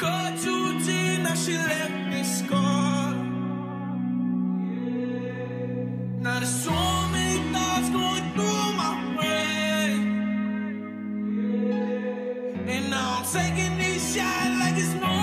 Now she left me scarred. Now there's so many thoughts going through my And now I'm taking these shots like it's no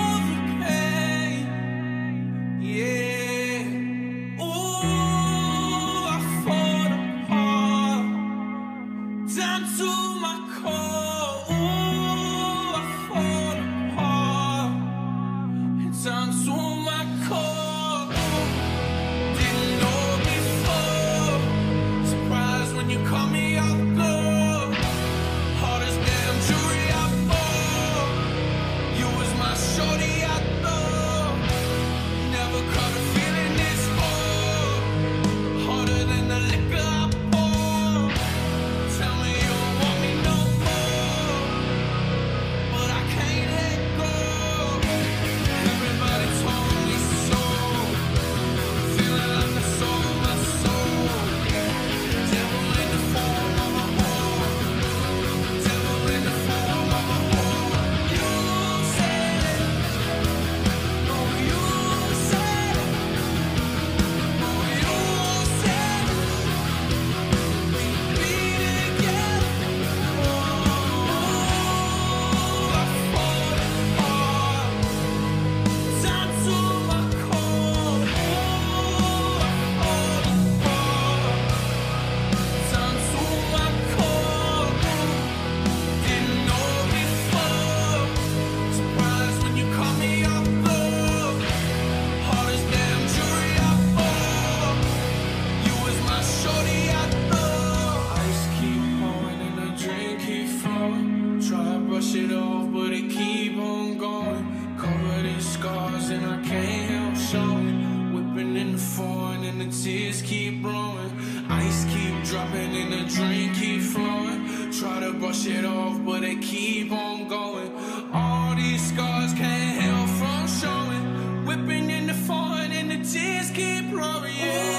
and I can't help showing. Whipping in the foreign and the tears keep blowing. Ice keep dropping and the drink keep flowing. Try to brush it off, but it keep on going. All these scars can't help from showing. Whipping in the foreign and the tears keep blowing. Yeah.